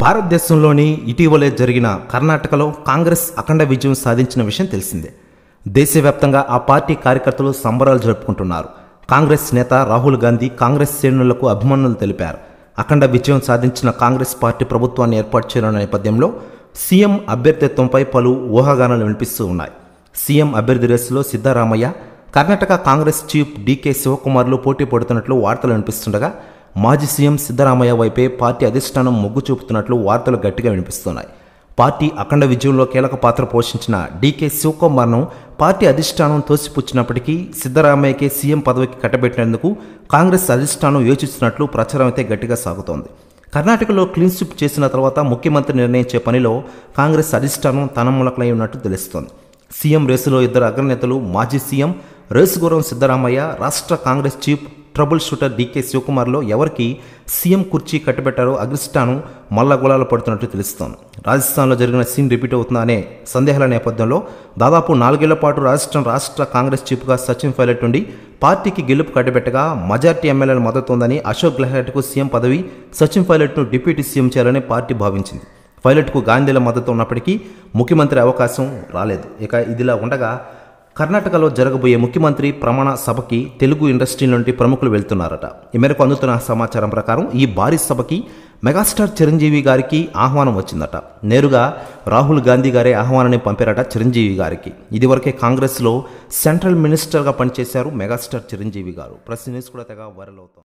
భారతదేశంలోని ఇటీవలే జరిగిన కర్ణాటకలో కాంగ్రెస్ అఖండ విజయం సాధించిన విషయం తెలిసిందే. దేశవ్యాప్తంగా ఆ పార్టీ కార్యకర్తలు సంబరాలు జరుపుకుంటున్నారు. కాంగ్రెస్ నేత రాహుల్ గాంధీ కాంగ్రెస్ శ్రేణులకు అభిమానులు తెలిపారు. అఖండ విజయం సాధించిన కాంగ్రెస్ పార్టీ ప్రభుత్వాన్ని ఏర్పాటు చేయనున్న నేపథ్యంలో సీఎం అభ్యర్థిత్వంపై పలు ఊహాగానాలు వినిపిస్తూ ఉన్నాయి. సీఎం అభ్యర్థి రేసులో సిద్ధరామయ్య కర్ణాటక కాంగ్రెస్ చీఫ్ డీకే శివకుమార్లు పోటీ పడుతున్నట్లు వార్తలు వినిపిస్తుండగా మాజీ సీఎం సిద్ధరామయ్య వైపే పార్టీ అధిష్టానం మొగ్గు చూపుతున్నట్లు వార్తలు గట్టిగా వినిపిస్తున్నాయి. పార్టీ అఖండ విజయంలో కీలక పాత్ర పోషించిన డీకే శివకుమార్ను పార్టీ అధిష్టానం తోసిపుచ్చినప్పటికీ సిద్ధరామయ్యకే సీఎం పదవికి కట్టబెట్టినందుకు కాంగ్రెస్ అధిష్టానం యోచిస్తున్నట్లు ప్రచారం అయితే గట్టిగా సాగుతోంది. కర్ణాటకలో క్లీన్ స్విప్ చేసిన తర్వాత ముఖ్యమంత్రి నిర్ణయించే పనిలో కాంగ్రెస్ అధిష్టానం తనములకలై ఉన్నట్టు తెలుస్తోంది. సీఎం రేసులో ఇద్దరు అగ్రనేతలు మాజీ సీఎం రేసుగురం సిద్ధరామయ్య రాష్ట్ర Congress chief trouble shooter D K శివకుమార్లో ఎవరికి సీఎం కుర్చీ కట్టబెట్టారో అగ్రిష్టానం మల్లగోళాలు పడుతున్నట్టు తెలుస్తోంది. రాజస్థాన్లో జరిగిన సీన్ రిపీట్ అవుతుందా అనే సందేహాల నేపథ్యంలో దాదాపు నాలుగేళ్ళ పాటు రాజస్థాన్ రాష్ట్ర కాంగ్రెస్ చీఫ్గా సచిన్ పైలట్ ఉండి పార్టీకి గెలుపు కట్టబెట్టగా మెజార్టీ ఎమ్మెల్యేల మద్దతు ఉందని అశోక్ గెహ్లాట్కు సీఎం పదవి సచిన్ పైలట్ను డిప్యూటీ సీఎం చేయాలని పార్టీ భావించింది. పైలట్కు గాంధీల మద్దతు ఉన్నప్పటికీ ముఖ్యమంత్రి అవకాశం రాలేదు. ఇక ఇదిలా ఉండగా కర్ణాటకలో జరగబోయే ముఖ్యమంత్రి ప్రమాణ సభకి తెలుగు ఇండస్ట్రీ నుండి ప్రముఖులు వెళ్తున్నారట. ఈ మేరకు అందుతున్న సమాచారం ప్రకారం ఈ భారీ సభకి మెగాస్టార్ చిరంజీవి గారికి ఆహ్వానం వచ్చిందట. నేరుగా రాహుల్ గాంధీ గారే ఆహ్వానాన్ని పంపారట చిరంజీవి గారికి. ఇదివరకే కాంగ్రెస్లో సెంట్రల్ మినిస్టర్గా పనిచేశారు మెగాస్టార్ చిరంజీవి గారు. ప్రెస్ న్యూస్ కూడా తెగ వైరల్ అవుతాం